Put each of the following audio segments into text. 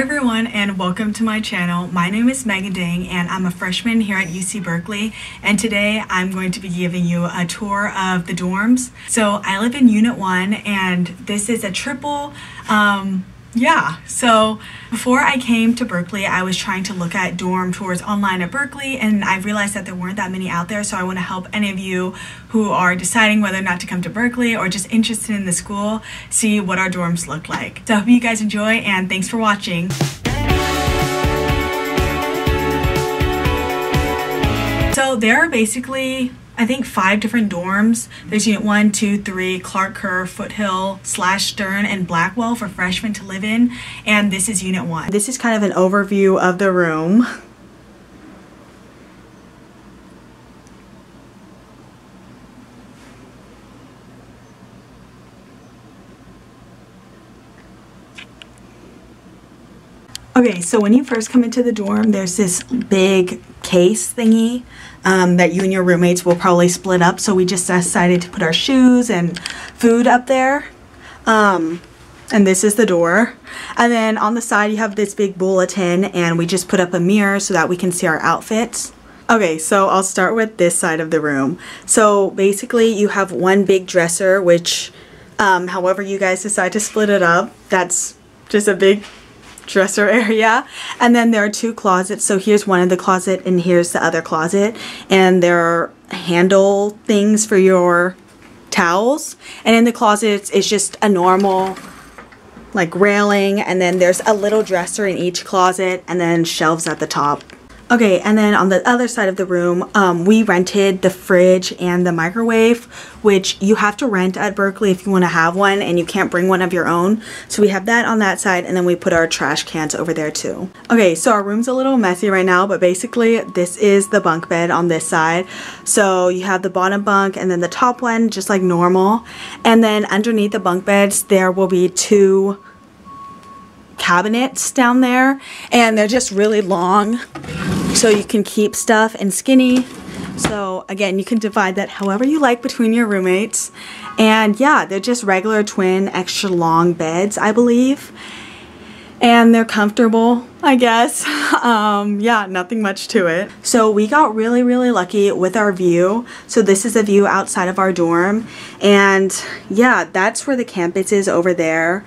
Hi everyone and welcome to my channel. My name is Megan Dang and I'm a freshman here at UC Berkeley and today I'm going to be giving you a tour of the dorms. So I live in Unit 1 and this is a triple um, yeah, so before I came to Berkeley, I was trying to look at dorm tours online at Berkeley, and I realized that there weren't that many out there. So I want to help any of you who are deciding whether or not to come to Berkeley or just interested in the school see what our dorms look like. So I hope you guys enjoy, and thanks for watching. So there are basically I think five different dorms. There's unit one, two, three, Clark Kerr, Foothill, slash Stern, and Blackwell for freshmen to live in. And this is unit one. This is kind of an overview of the room. Okay, so when you first come into the dorm, there's this big case thingy um, that you and your roommates will probably split up. So we just decided to put our shoes and food up there. Um, and this is the door. And then on the side you have this big bulletin and we just put up a mirror so that we can see our outfits. Okay, so I'll start with this side of the room. So basically you have one big dresser, which um, however you guys decide to split it up, that's just a big dresser area. And then there are two closets. So here's one of the closet and here's the other closet. And there are handle things for your towels. And in the closets, it's just a normal like railing. And then there's a little dresser in each closet and then shelves at the top. Okay, and then on the other side of the room, um, we rented the fridge and the microwave, which you have to rent at Berkeley if you want to have one, and you can't bring one of your own. So we have that on that side, and then we put our trash cans over there too. Okay, so our room's a little messy right now, but basically this is the bunk bed on this side. So you have the bottom bunk and then the top one, just like normal. And then underneath the bunk beds, there will be two cabinets down there, and they're just really long so you can keep stuff and skinny. So again, you can divide that however you like between your roommates. And yeah, they're just regular twin extra long beds, I believe. And they're comfortable, I guess. Um, yeah, nothing much to it. So we got really, really lucky with our view. So this is a view outside of our dorm. And yeah, that's where the campus is over there.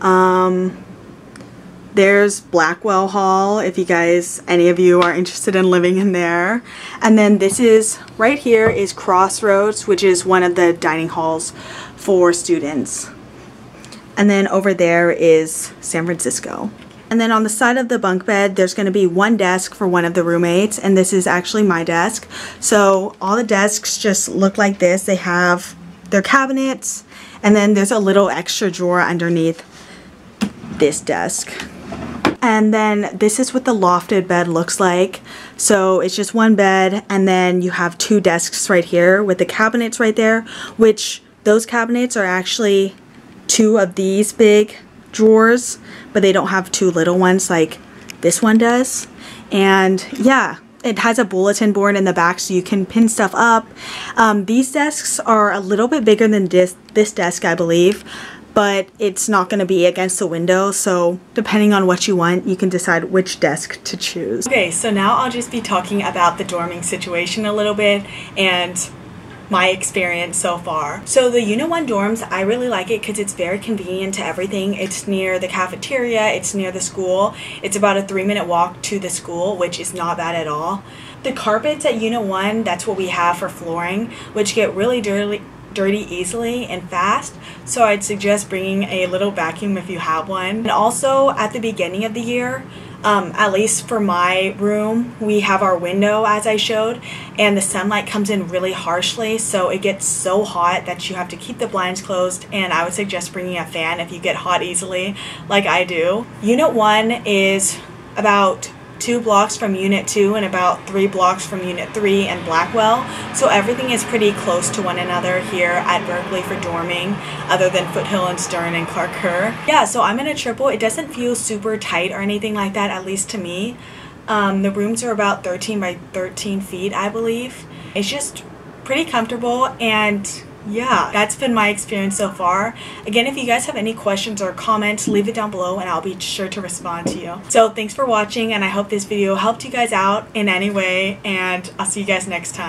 Um, there's Blackwell Hall if you guys, any of you are interested in living in there. And then this is, right here is Crossroads, which is one of the dining halls for students. And then over there is San Francisco. And then on the side of the bunk bed, there's going to be one desk for one of the roommates, and this is actually my desk. So all the desks just look like this. They have their cabinets, and then there's a little extra drawer underneath this desk. And then this is what the lofted bed looks like. So it's just one bed and then you have two desks right here with the cabinets right there, which those cabinets are actually two of these big drawers, but they don't have two little ones like this one does. And yeah, it has a bulletin board in the back so you can pin stuff up. Um, these desks are a little bit bigger than this, this desk, I believe but it's not going to be against the window so depending on what you want you can decide which desk to choose. Okay so now I'll just be talking about the dorming situation a little bit and my experience so far. So the Unit 1 dorms, I really like it because it's very convenient to everything. It's near the cafeteria, it's near the school. It's about a three minute walk to the school, which is not bad at all. The carpets at Unit 1, that's what we have for flooring, which get really dirty, dirty easily and fast, so I'd suggest bringing a little vacuum if you have one. And also at the beginning of the year, um, at least for my room, we have our window as I showed, and the sunlight comes in really harshly, so it gets so hot that you have to keep the blinds closed, and I would suggest bringing a fan if you get hot easily, like I do. Unit 1 is about two blocks from Unit 2 and about three blocks from Unit 3 and Blackwell. So everything is pretty close to one another here at Berkeley for dorming, other than Foothill and Stern and Clark Kerr. Yeah, so I'm in a triple. It doesn't feel super tight or anything like that, at least to me. Um, the rooms are about 13 by 13 feet, I believe. It's just pretty comfortable and yeah, that's been my experience so far. Again, if you guys have any questions or comments, leave it down below and I'll be sure to respond to you. So thanks for watching and I hope this video helped you guys out in any way and I'll see you guys next time.